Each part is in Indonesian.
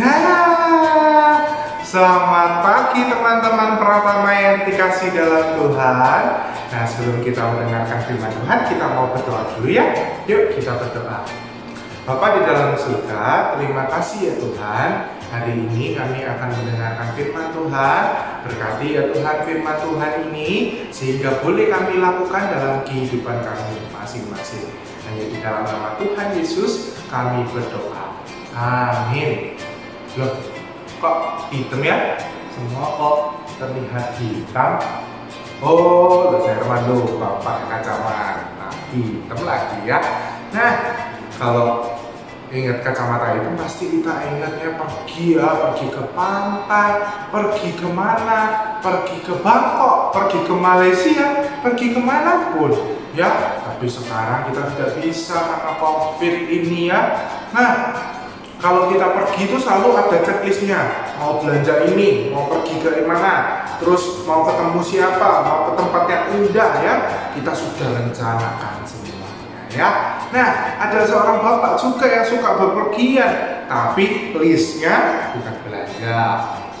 Nah, selamat pagi teman-teman Pratama yang dikasih dalam Tuhan. Nah, sebelum kita mendengarkan firman Tuhan, kita mau berdoa dulu ya. Yuk kita berdoa. Bapak di dalam surga, terima kasih ya Tuhan. Hari ini kami akan mendengarkan firman Tuhan. Berkati ya Tuhan firman Tuhan ini sehingga boleh kami lakukan dalam kehidupan kami masing-masing. Hanya di dalam nama Tuhan Yesus kami berdoa. Amin. Loh, kok hitam ya? Semua kok terlihat hitam. Oh, loh, saya Armando, bapak kacamata. Nah, hitam lagi ya. Nah, kalau ingat kacamata itu pasti kita ingatnya pergi ya, pergi ke pantai, pergi ke mana, pergi ke Bangkok, pergi ke Malaysia, pergi ke mana pun ya. Tapi sekarang kita tidak bisa karena COVID ini ya. Nah, kalau kita pergi itu selalu ada checklistnya. Mau belanja ini mau pergi ke mana terus mau ketemu siapa mau ke tempat yang indah ya. Kita sudah rencanakan semuanya ya. Nah ada seorang bapak juga yang suka bepergian tapi listnya bukan belanja.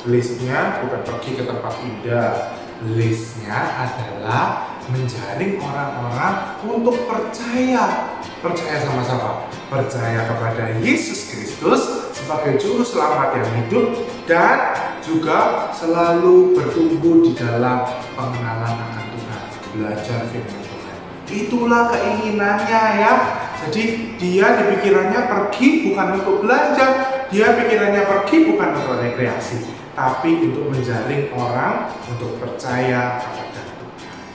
Listnya bukan pergi ke tempat indah. Listnya adalah menjaring orang-orang untuk percaya percaya sama siapa? Percaya kepada Yesus Kristus sebagai juru selamat yang hidup dan juga selalu bertumbuh di dalam pengenalan akan Tuhan, belajar firman Tuhan. Itulah keinginannya ya. Jadi dia di pikirannya pergi bukan untuk belanja, dia pikirannya pergi bukan untuk rekreasi, tapi untuk menjaring orang untuk percaya kepada.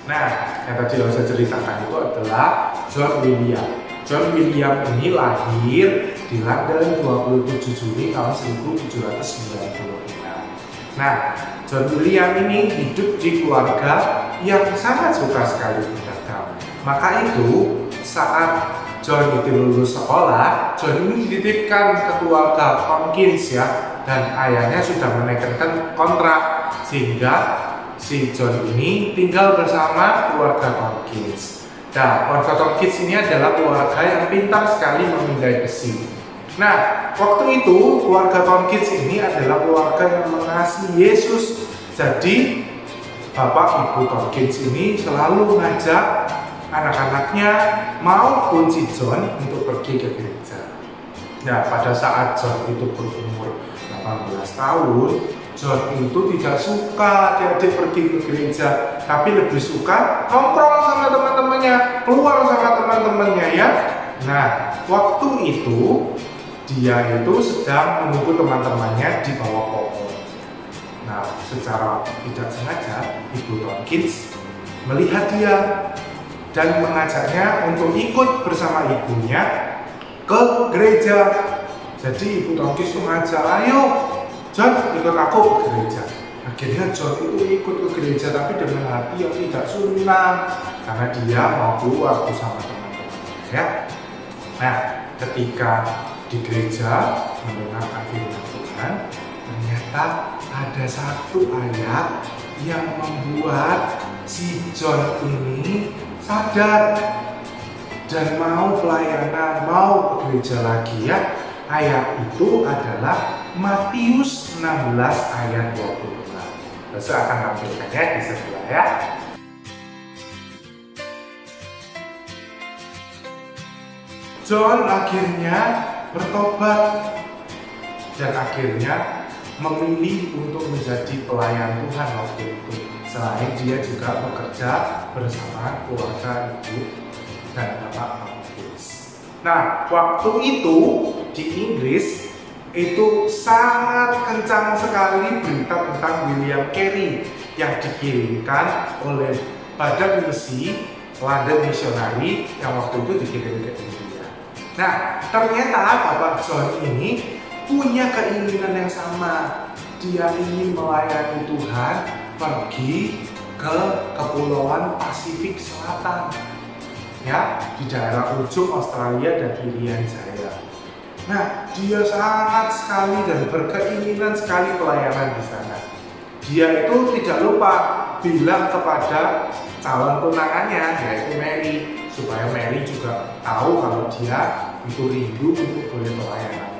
Nah, yang tadi saya ceritakan itu adalah John William. John William ini lahir di London 27 Juni tahun 1795. Nah, John William ini hidup di keluarga yang sangat suka sekali berdagang. Maka itu saat John itu lulus sekolah, John ini dititipkan ke keluarga Tompkins ya, dan ayahnya sudah menekankan kontrak sehingga si John ini tinggal bersama keluarga Tompkins. Nah, keluarga Kids ini adalah keluarga yang pintar sekali memindai besi. Nah, waktu itu keluarga Tom Kids ini adalah keluarga yang mengasihi Yesus. Jadi, Bapak Ibu Tom Kids ini selalu mengajak anak-anaknya maupun si John untuk pergi ke gereja. Nah, pada saat John itu berumur 18 tahun, John itu tidak suka diajak pergi ke gereja, tapi lebih suka nongkrong sama teman-temannya, keluar sama teman-temannya ya. Nah, waktu itu dia itu sedang menunggu teman-temannya di bawah pohon. Nah, secara tidak sengaja Ibu Tompkins melihat dia dan mengajaknya untuk ikut bersama ibunya ke gereja. Jadi Ibu Tompkins mengajak, ayo John ikut aku ke gereja akhirnya John itu ikut ke gereja tapi dengan hati yang tidak senang karena dia mau keluar bersama teman-teman ya nah ketika di gereja mendengar firman Tuhan ternyata ada satu ayat yang membuat si John ini sadar dan mau pelayanan, mau ke gereja lagi ya. Ayat itu adalah Matius 16 ayat 26. Besok akan tampilkannya di sebelah ya. John akhirnya bertobat dan akhirnya memilih untuk menjadi pelayan Tuhan waktu itu. Selain dia juga bekerja bersama keluarga ibu dan bapak Paulus. Nah, waktu itu di Inggris itu sangat kencang sekali berita tentang William Carey yang dikirimkan oleh Badan Misi London Missionary yang waktu itu dikirim ke India. Nah, ternyata Bapak John ini punya keinginan yang sama. Dia ingin melayani Tuhan pergi ke kepulauan Pasifik Selatan ya di daerah ujung Australia dan Irian Jaya. Nah, dia sangat sekali dan berkeinginan sekali pelayanan di sana. Dia itu tidak lupa bilang kepada calon tunangannya yaitu Mary supaya Mary juga tahu kalau dia itu rindu untuk boleh pelayanan.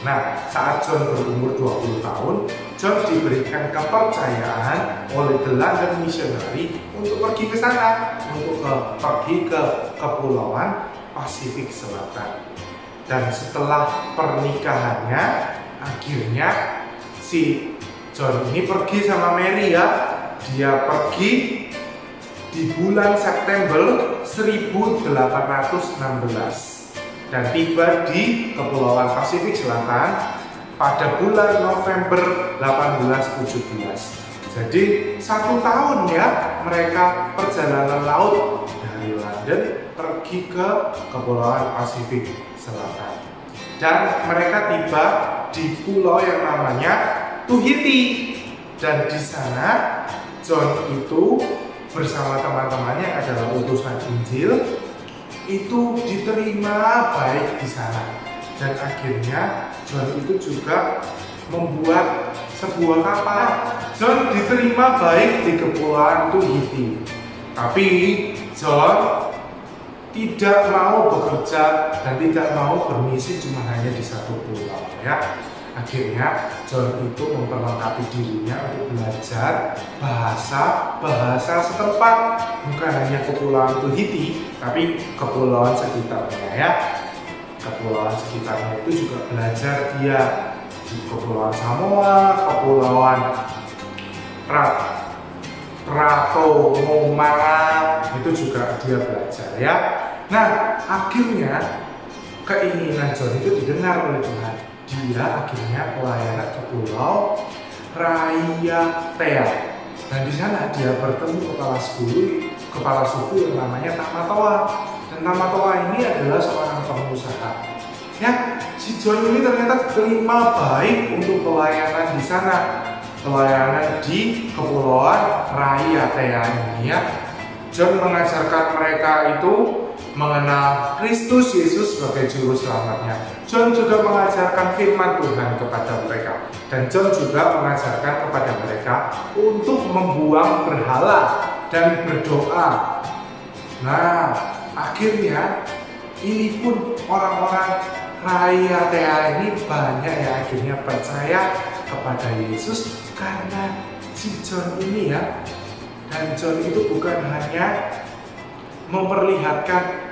Nah, saat John berumur 20 tahun, John diberikan kepercayaan oleh The London Missionary untuk pergi ke sana, untuk ke, pergi ke kepulauan Pasifik Selatan. Dan setelah pernikahannya, akhirnya si John ini pergi sama Mary ya. Dia pergi di bulan September 1816 dan tiba di Kepulauan Pasifik Selatan pada bulan November 1817. Jadi satu tahun ya mereka perjalanan laut dari London pergi ke Kepulauan Pasifik Selatan. Dan mereka tiba di pulau yang namanya Tuhiti. Dan di sana John itu bersama teman-temannya adalah utusan Injil itu diterima baik di sana dan akhirnya John itu juga membuat sebuah kapal John diterima baik di kepulauan Tuhiti tapi John tidak mau bekerja dan tidak mau bermisi cuma hanya di satu pulau ya. Akhirnya John itu memperlengkapi dirinya untuk belajar bahasa bahasa setempat. Bukan hanya kepulauan Tuhiti tapi kepulauan sekitarnya ya. Kepulauan sekitarnya itu juga belajar dia di kepulauan Samoa kepulauan Rat Rato Momara itu juga dia belajar ya nah akhirnya keinginan John itu didengar oleh Tuhan. Dia akhirnya pelayanan ke pulau Raya Tea. Dan di sana dia bertemu kepala suku kepala suku yang namanya Tamatoa dan Tamatoa ini adalah seorang pengusaha. Ya si John ini ternyata terima baik untuk pelayanan di sana. Pelayanan di kepulauan Raya Tea ini ya. John mengajarkan mereka itu mengenal Kristus Yesus sebagai juru selamatnya. John juga mengajarkan firman Tuhan kepada mereka dan John juga mengajarkan kepada mereka untuk membuang berhala dan berdoa. Nah, akhirnya ini pun orang-orang raya TA ini banyak yang akhirnya percaya kepada Yesus karena si John ini ya dan John itu bukan hanya memperlihatkan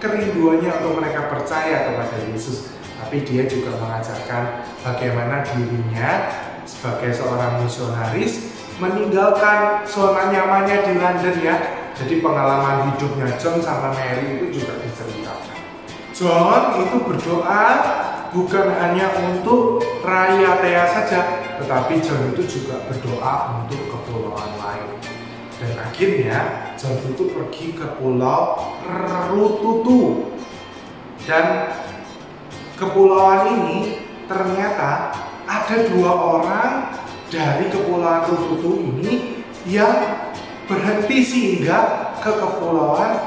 kerinduannya untuk mereka percaya kepada Yesus. Tapi dia juga mengajarkan bagaimana dirinya sebagai seorang misionaris meninggalkan zona nyamannya di London ya. Jadi pengalaman hidupnya John sama Mary itu juga diceritakan. John itu berdoa bukan hanya untuk Raya Tea saja tetapi John itu juga berdoa untuk kepulauan dan akhirnya John itu pergi ke pulau Rututu dan kepulauan ini ternyata ada dua orang dari kepulauan Rututu ini yang berhenti singgah ke kepulauan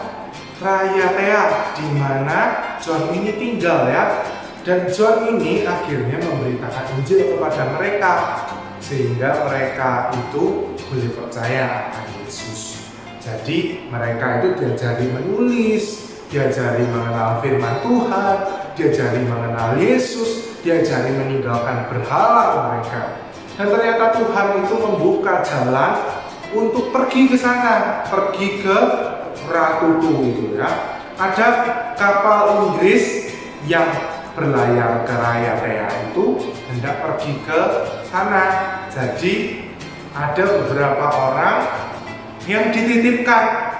Raya Tea di mana John ini tinggal ya dan John ini akhirnya memberitakan Injil kepada mereka sehingga mereka itu boleh percaya akan. Jadi mereka itu diajari menulis, diajari mengenal firman Tuhan, diajari mengenal Yesus, diajari meninggalkan berhala mereka. Dan ternyata Tuhan itu membuka jalan untuk pergi ke sana, pergi ke Ratutu itu ya. Ada kapal Inggris yang berlayar ke Raya Rea itu hendak pergi ke sana. Jadi ada beberapa orang yang dititipkan.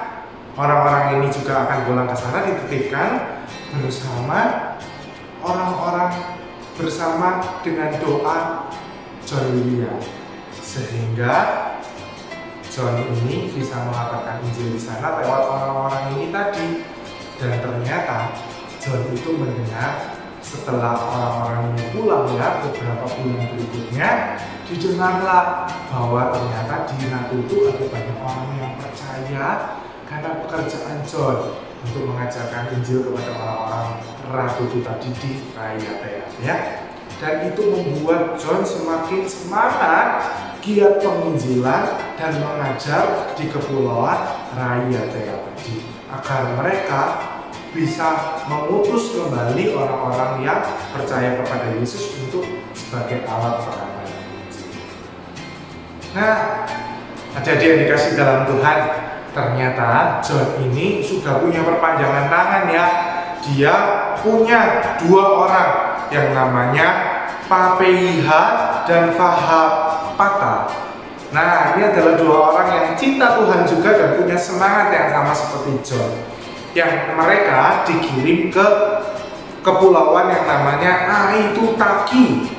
Orang-orang ini juga akan pulang ke sana dititipkan bersama orang-orang bersama dengan doa John William. Sehingga John ini bisa mengatakan Injil di sana lewat orang-orang ini tadi. Dan ternyata John itu mendengar setelah orang-orang ini pulang ya beberapa bulan berikutnya didengarlah bahwa ternyata di Ratu itu ada banyak orang yang percaya karena pekerjaan John untuk mengajarkan Injil kepada orang-orang Ratu itu tadi di Raya ya dan itu membuat John semakin semangat giat penginjilan dan mengajar di kepulauan Raya tadi agar mereka bisa mengutus kembali orang-orang yang percaya kepada Yesus untuk sebagai alat perantara. Nah, jadi yang dikasih dalam Tuhan, ternyata John ini sudah punya perpanjangan tangan ya. Dia punya dua orang yang namanya Papeiha dan Fahapata. Nah, ini adalah dua orang yang cinta Tuhan juga dan punya semangat yang sama seperti John. Yang mereka dikirim ke kepulauan yang namanya Aitutaki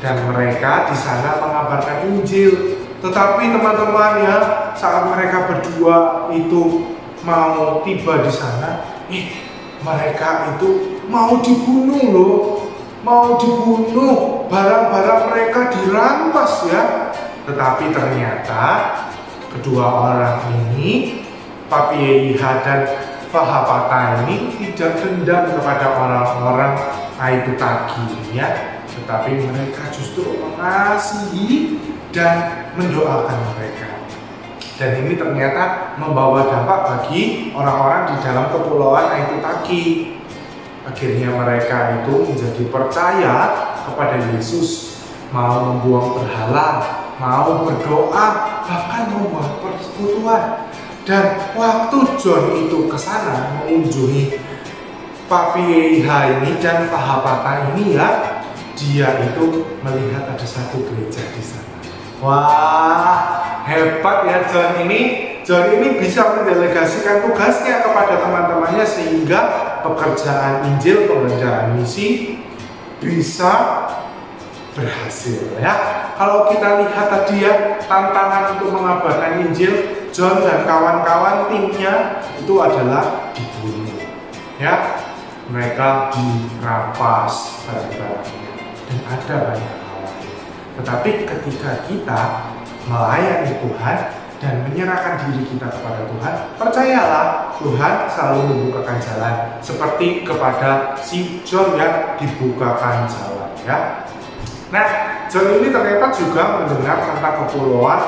dan mereka di sana mengabarkan Injil. Tetapi teman-teman ya, saat mereka berdua itu mau tiba di sana, eh mereka itu mau dibunuh loh, mau dibunuh, barang-barang mereka dirampas ya. Tetapi ternyata kedua orang ini, Papieha dan Fahapata ini tidak dendam kepada orang-orang. Itu tadi ya, tetapi mereka justru mengasihi dan mendoakan mereka. Dan ini ternyata membawa dampak bagi orang-orang di dalam kepulauan itu tadi. Akhirnya mereka itu menjadi percaya kepada Yesus, mau membuang berhala, mau berdoa, bahkan membuat persekutuan. Dan waktu John itu ke sana mengunjungi Papieha ini dan Pahapata ini ya, dia itu melihat ada satu gereja di sana. Wah, hebat ya John ini. John ini bisa mendelegasikan tugasnya kepada teman-temannya sehingga pekerjaan Injil, pekerjaan misi bisa berhasil ya. Kalau kita lihat tadi ya tantangan untuk mengabarkan Injil, John dan kawan-kawan timnya itu adalah dibunuh. Ya, mereka dirampas barang-barangnya dan ada banyak. Tetapi ketika kita melayani Tuhan dan menyerahkan diri kita kepada Tuhan, percayalah Tuhan selalu membukakan jalan seperti kepada si John yang dibukakan jalan ya. Nah, John ini ternyata juga mendengar tentang kepulauan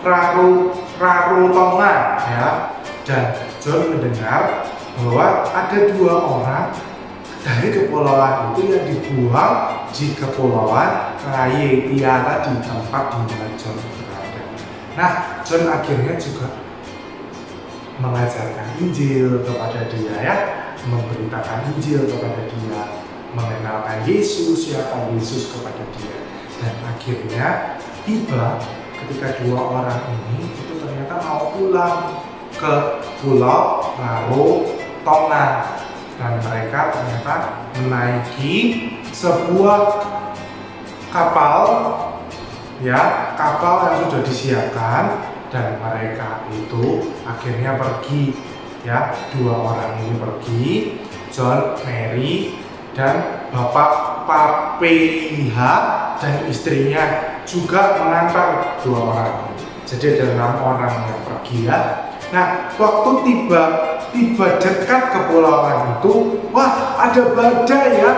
Raru Rarotonga ya. Dan John mendengar bahwa ada dua orang dari kepulauan itu yang dibuang di kepulauan Rayetia di tempat di mana John berada. Nah, John akhirnya juga mengajarkan Injil kepada dia ya, memberitakan Injil kepada dia, mengenalkan Yesus, siapa Yesus kepada dia. Dan akhirnya tiba ketika dua orang ini itu ternyata mau pulang ke pulau Raro Tonga dan mereka ternyata menaiki sebuah kapal ya kapal yang sudah disiapkan dan mereka itu akhirnya pergi ya dua orang ini pergi John Mary dan Bapak Papeha dan istrinya juga mengantar dua orang. Jadi ada enam orang yang pergi ya. Nah, waktu tiba tiba dekat kepulauan itu, wah ada badai ya,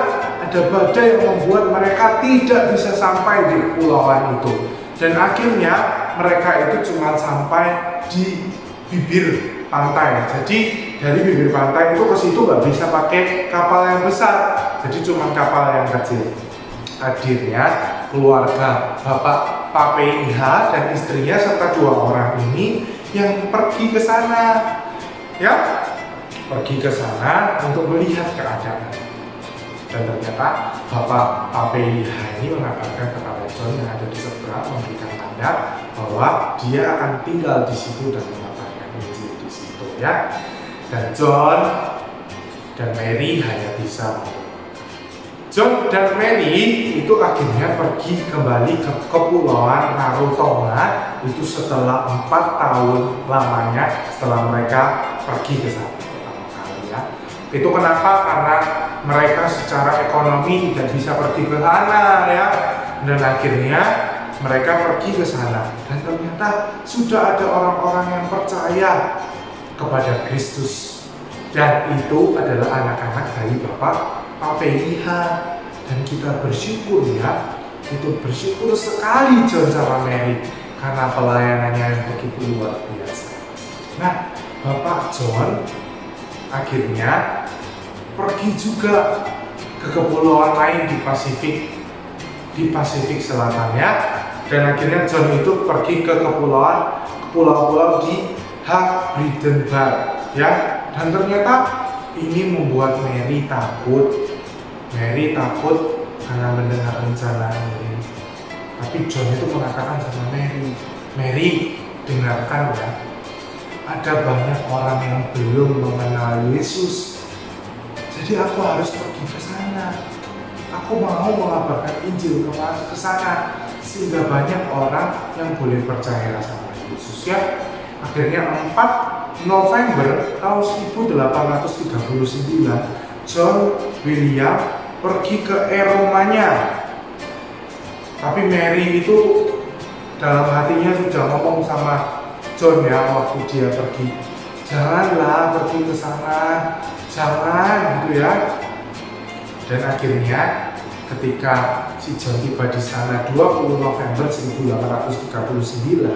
ada badai yang membuat mereka tidak bisa sampai di kepulauan itu. Dan akhirnya mereka itu cuma sampai di bibir pantai. Jadi dari bibir pantai itu ke situ nggak bisa pakai kapal yang besar, jadi cuma kapal yang kecil. Hadirnya keluarga Bapak PPIH dan istrinya serta dua orang ini yang pergi ke sana, ya pergi ke sana untuk melihat keadaan. Dan ternyata Bapak PPIH ini mengatakan kepada John yang ada di seberang memberikan tanda bahwa dia akan tinggal di situ dan ya. Dan John dan Mary hanya bisa John dan Mary itu akhirnya pergi kembali ke kepulauan Rarotonga itu setelah empat tahun lamanya setelah mereka pergi ke sana pertama kali ya. Itu kenapa? Karena mereka secara ekonomi tidak bisa pergi ke sana ya. Dan akhirnya mereka pergi ke sana. Dan ternyata sudah ada orang-orang yang percaya kepada Kristus. Dan itu adalah anak-anak dari Bapak PPIH dan kita bersyukur ya. Itu bersyukur sekali John sama Mary karena pelayanannya yang begitu luar biasa. Nah Bapak John akhirnya pergi juga ke kepulauan lain di Pasifik di Pasifik Selatan ya. Dan akhirnya John itu pergi ke kepulauan pulau-pulau di Hebridenberg ya. Dan ternyata ini membuat Mary takut. Mary takut karena mendengar rencana ini tapi John itu mengatakan sama Mary Mary dengarkan ya. Ada banyak orang yang belum mengenal Yesus jadi aku harus pergi ke sana. Aku mau mengabarkan Injil ke sana. Sehingga banyak orang yang boleh percaya sama Yesus ya. Akhirnya 4 November tahun 1839 John William pergi ke Eromanya. Tapi Mary itu dalam hatinya sudah ngomong sama John ya waktu dia pergi janganlah pergi ke sana. Jangan gitu ya. Dan akhirnya ketika si John tiba di sana 20 November 1839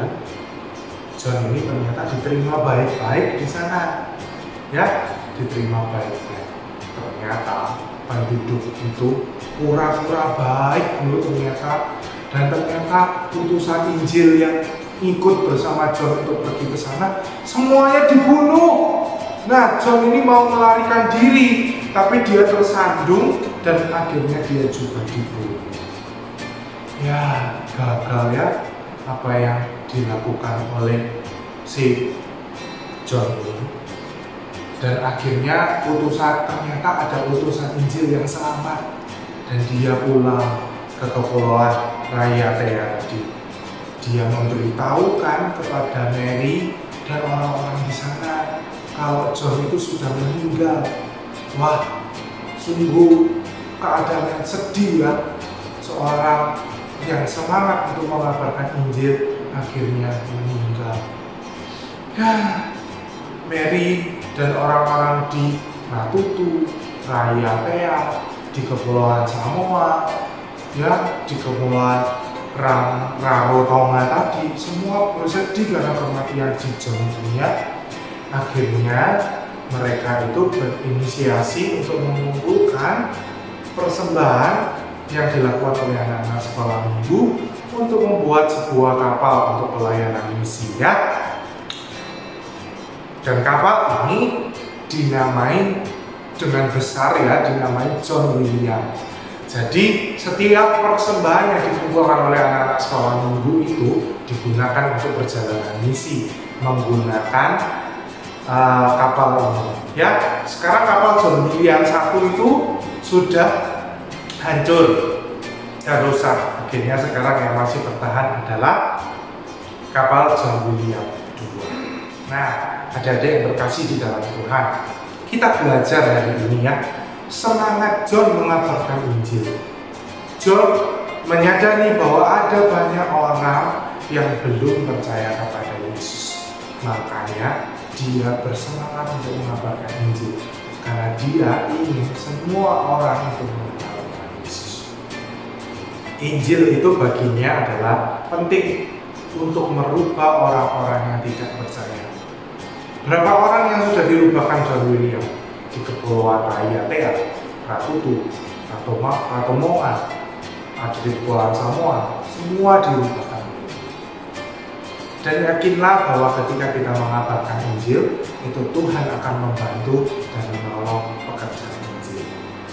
John ini ternyata diterima baik-baik di sana. Ya diterima baik-baik. Ternyata penduduk itu pura-pura baik dulu ternyata. Dan ternyata putusan Injil yang ikut bersama John untuk pergi ke sana semuanya dibunuh. Nah John ini mau melarikan diri tapi dia tersandung dan akhirnya dia juga dibunuh. Ya gagal ya apa yang dilakukan oleh si John ini. Dan akhirnya putusan ternyata ada putusan Injil yang selamat. Dan dia pulang ke kepulauan Raya Tea. Dia memberitahukan kepada Mary dan orang-orang di sana kalau John itu sudah meninggal. Wah, sungguh keadaan yang sedih ya. Seorang yang semangat untuk mengabarkan Injil akhirnya meninggal. Ya, Mary dan orang-orang di Natutu, Raya Tea, di Kepulauan Samoa, ya di kepulauan Ram, Rarotonga tadi semua bersedih karena kematian si John ya akhirnya mereka itu berinisiasi untuk mengumpulkan persembahan yang dilakukan oleh anak-anak sekolah minggu untuk membuat sebuah kapal untuk pelayanan misi ya. Dan kapal ini dinamai dengan besar ya dinamai John William jadi setiap persembahan yang dikumpulkan oleh anak-anak sekolah minggu itu digunakan untuk perjalanan misi menggunakan uh, kapal ini. Ya, sekarang kapal John William satu itu sudah hancur dan rusak. Akhirnya sekarang yang masih bertahan adalah kapal John William 2. Nah, ada ada yang berkasih di dalam Tuhan. Kita belajar hari ini ya semangat John mengabarkan Injil. John menyadari bahwa ada banyak orang yang belum percaya kepada Yesus. Makanya dia bersemangat untuk mengabarkan Injil karena dia ingin semua orang itu mengenal Yesus. Injil itu baginya adalah penting untuk merubah orang-orang yang tidak percaya. Berapa orang yang sudah dirubahkan John William? Di Kepulauan Raya Tea, Ratutu, Ratoma, Ratomoa, ada di Kepulauan Samoa, semua diubahkan. Dan yakinlah bahwa ketika kita mengabarkan Injil, itu Tuhan akan membantu dan menolong pekerjaan Injil.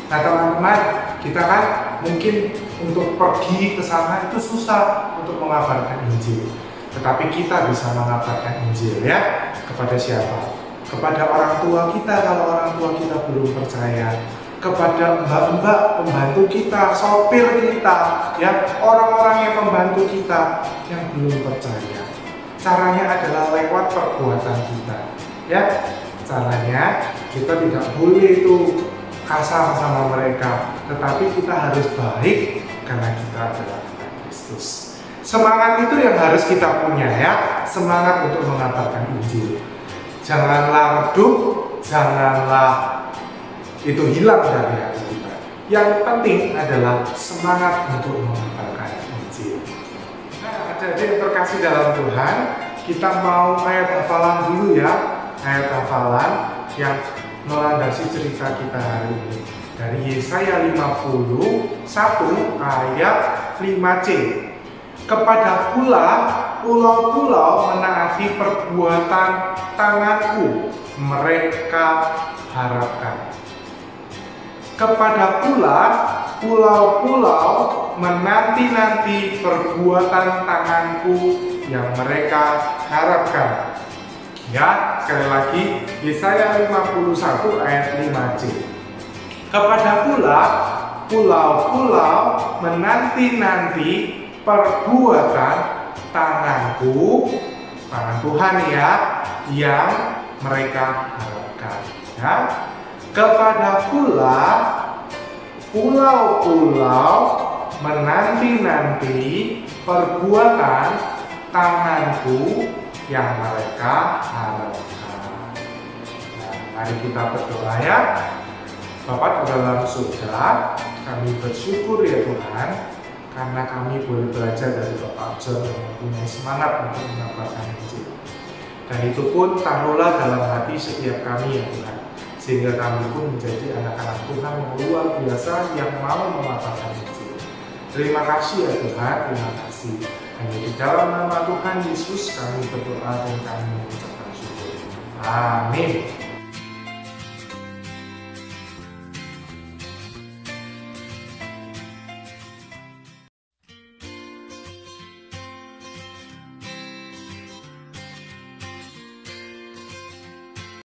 Nah teman-teman, kita kan mungkin untuk pergi ke sana itu susah untuk mengabarkan Injil. Tetapi kita bisa mengabarkan Injil ya kepada siapa? Kepada orang tua kita kalau orang tua kita belum percaya kepada mbak-mbak pembantu kita, sopir kita, ya orang-orang yang membantu kita yang belum percaya. Caranya adalah lewat perbuatan kita, ya. Caranya kita tidak boleh itu kasar sama mereka, tetapi kita harus baik karena kita adalah Kristus. Semangat itu yang harus kita punya ya, semangat untuk mengabarkan Injil janganlah redup, janganlah itu hilang dari hati kita. Yang penting adalah semangat untuk mengabarkan Injil. Nah, ada yang terkasih dalam Tuhan, kita mau ayat hafalan dulu ya, ayat hafalan yang melandasi cerita kita hari ini dari Yesaya 51 ayat 5c. Kepada pula pulau-pulau menaati perbuatan tanganku, mereka harapkan. Kepada pula pulau-pulau menanti-nanti perbuatan tanganku yang mereka harapkan. Ya, sekali lagi Yesaya 51 ayat 5c. Kepada pula pulau-pulau menanti-nanti perbuatan tanganku, tangan Tuhan ya, yang mereka harapkan. Ya. Kepada pula pulau-pulau menanti-nanti perbuatan tanganku yang mereka harapkan. Nah, mari kita berdoa ya. Bapak dalam surga, kami bersyukur ya Tuhan karena kami boleh belajar dari Bapak John yang mempunyai semangat untuk mengabarkan Injil. Dan itu pun taruhlah dalam hati setiap kami ya Tuhan, sehingga kami pun menjadi anak-anak Tuhan yang luar biasa yang mau mengabarkan Injil. Terima kasih ya Tuhan, terima kasih. Hanya di dalam nama Tuhan Yesus kami berdoa dan kami mengucapkan syukur. Amin.